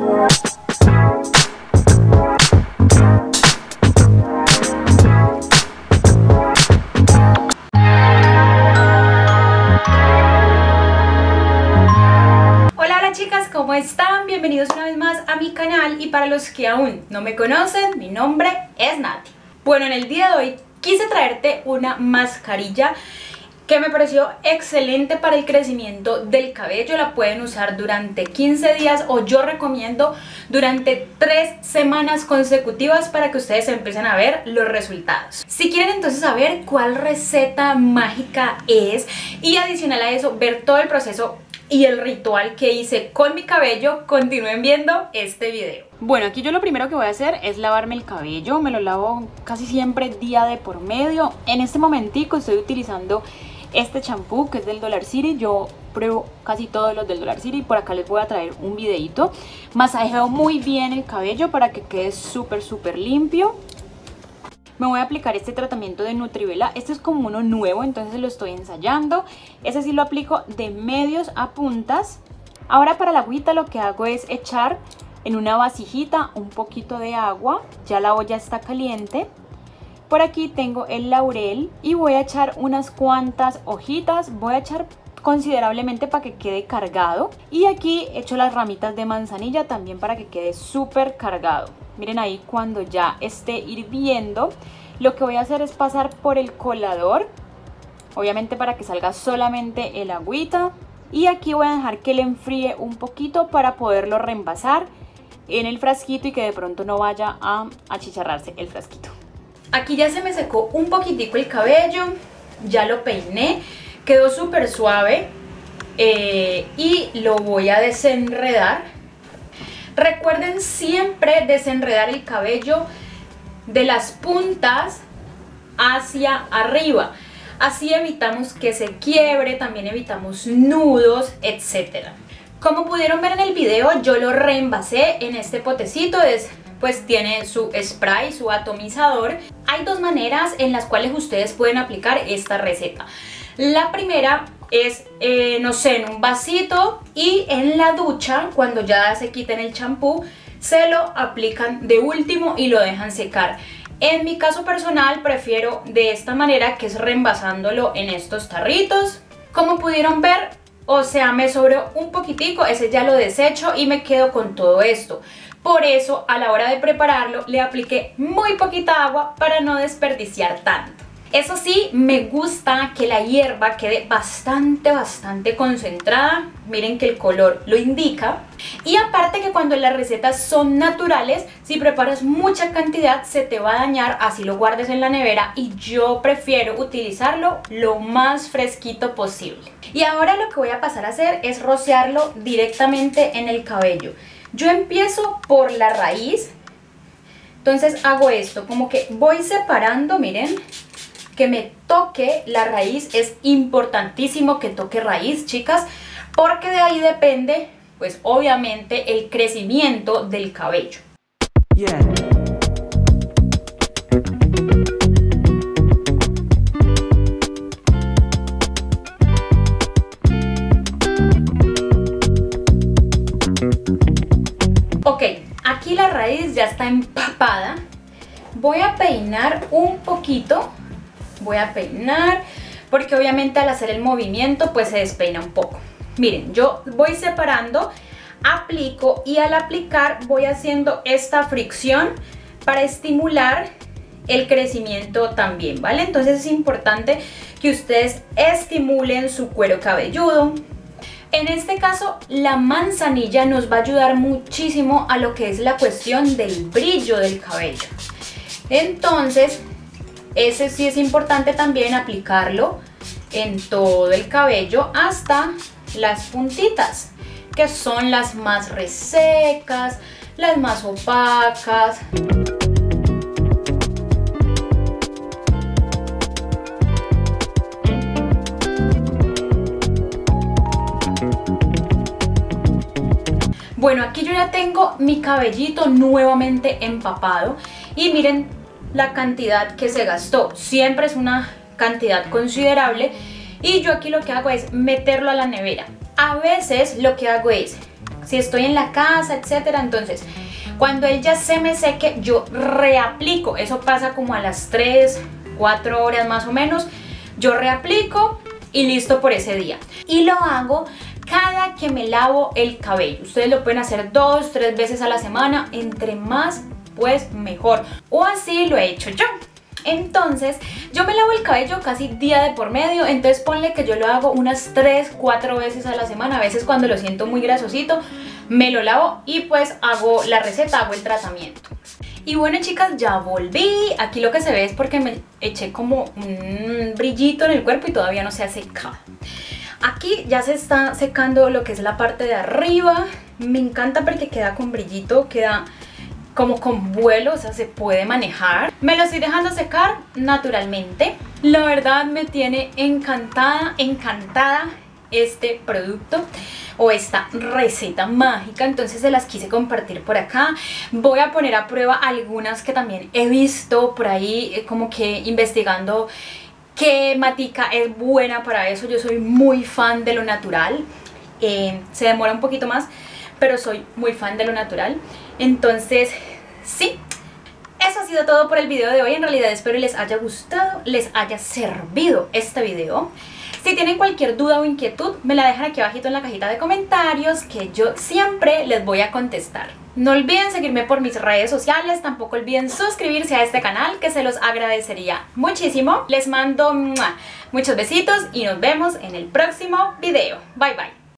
Hola, chicas, ¿cómo están? Bienvenidos una vez más a mi canal y para los que aún no me conocen, mi nombre es Nati. Bueno, en el día de hoy quise traerte una mascarilla que me pareció excelente para el crecimiento del cabello. La pueden usar durante 15 días o yo recomiendo durante 3 semanas consecutivas para que ustedes empiecen a ver los resultados. Si quieren entonces saber cuál receta mágica es y adicional a eso ver todo el proceso y el ritual que hice con mi cabello, continúen viendo este video. Bueno, aquí yo lo primero que voy a hacer es lavarme el cabello, me lo lavo casi siempre día de por medio. En este momentico estoy utilizando este champú que es del Dollar City, yo pruebo casi todos los del Dollar City, por acá les voy a traer un videito. Masajeo muy bien el cabello para que quede súper súper limpio. Me voy a aplicar este tratamiento de Nutrivela, este es como uno nuevo, entonces lo estoy ensayando. Ese sí lo aplico de medios a puntas. Ahora para la agüita lo que hago es echar en una vasijita un poquito de agua, ya la olla está caliente. Por aquí tengo el laurel y voy a echar unas cuantas hojitas, voy a echar considerablemente para que quede cargado. Y aquí echo las ramitas de manzanilla también para que quede súper cargado. Miren ahí cuando ya esté hirviendo, lo que voy a hacer es pasar por el colador, obviamente para que salga solamente el agüita. Y aquí voy a dejar que le enfríe un poquito para poderlo reembasar en el frasquito y que de pronto no vaya a achicharrarse el frasquito. Aquí ya se me secó un poquitico el cabello, ya lo peiné, quedó súper suave eh, y lo voy a desenredar. Recuerden siempre desenredar el cabello de las puntas hacia arriba. Así evitamos que se quiebre, también evitamos nudos, etc. Como pudieron ver en el video, yo lo reenvasé en este potecito, es pues tiene su spray, su atomizador. Hay dos maneras en las cuales ustedes pueden aplicar esta receta. La primera es, eh, no sé, en un vasito y en la ducha, cuando ya se quiten el champú, se lo aplican de último y lo dejan secar. En mi caso personal prefiero de esta manera, que es reenvasándolo en estos tarritos. Como pudieron ver, o sea, me sobró un poquitico, ese ya lo desecho y me quedo con todo esto. Por eso a la hora de prepararlo le apliqué muy poquita agua para no desperdiciar tanto. Eso sí, me gusta que la hierba quede bastante, bastante concentrada. Miren que el color lo indica. Y aparte que cuando las recetas son naturales, si preparas mucha cantidad se te va a dañar, así lo guardes en la nevera. Y yo prefiero utilizarlo lo más fresquito posible. Y ahora lo que voy a pasar a hacer es rociarlo directamente en el cabello. Yo empiezo por la raíz, entonces hago esto, como que voy separando, miren, que me toque la raíz, es importantísimo que toque raíz, chicas, porque de ahí depende, pues obviamente, el crecimiento del cabello. Ok, aquí la raíz ya está empapada. Voy a peinar un poquito. Voy a peinar porque obviamente al hacer el movimiento pues se despeina un poco. Miren, yo voy separando, aplico y al aplicar voy haciendo esta fricción para estimular el crecimiento también, ¿vale? Entonces es importante que ustedes estimulen su cuero cabelludo, en este caso, la manzanilla nos va a ayudar muchísimo a lo que es la cuestión del brillo del cabello. Entonces, ese sí es importante también aplicarlo en todo el cabello hasta las puntitas, que son las más resecas, las más opacas. Bueno, aquí yo ya tengo mi cabellito nuevamente empapado y miren la cantidad que se gastó. Siempre es una cantidad considerable y yo aquí lo que hago es meterlo a la nevera. A veces lo que hago es si estoy en la casa, etcétera, entonces cuando él ya se me seque, yo reaplico. Eso pasa como a las 3, 4 horas más o menos. Yo reaplico y listo por ese día. Y lo hago cada que me lavo el cabello. Ustedes lo pueden hacer dos, tres veces a la semana. Entre más, pues mejor. O así lo he hecho yo. Entonces, yo me lavo el cabello casi día de por medio, entonces ponle que yo lo hago unas 3, 4 veces a la semana, a veces cuando lo siento muy grasosito, me lo lavo y pues hago la receta, hago el tratamiento. Y bueno chicas, ya volví, aquí lo que se ve es porque me eché como un brillito en el cuerpo y todavía no se ha secado. Aquí ya se está secando lo que es la parte de arriba, me encanta porque queda con brillito, queda como con vuelo, o sea, se puede manejar. Me lo estoy dejando secar naturalmente. La verdad me tiene encantada, encantada este producto o esta receta mágica entonces se las quise compartir por acá voy a poner a prueba algunas que también he visto por ahí eh, como que investigando qué matica es buena para eso yo soy muy fan de lo natural eh, se demora un poquito más pero soy muy fan de lo natural entonces, sí, eso ha sido todo por el video de hoy. En realidad espero les haya gustado, les haya servido este video. Si tienen cualquier duda o inquietud, me la dejan aquí abajito en la cajita de comentarios que yo siempre les voy a contestar. No olviden seguirme por mis redes sociales, tampoco olviden suscribirse a este canal que se los agradecería muchísimo. Les mando muchos besitos y nos vemos en el próximo video. Bye bye.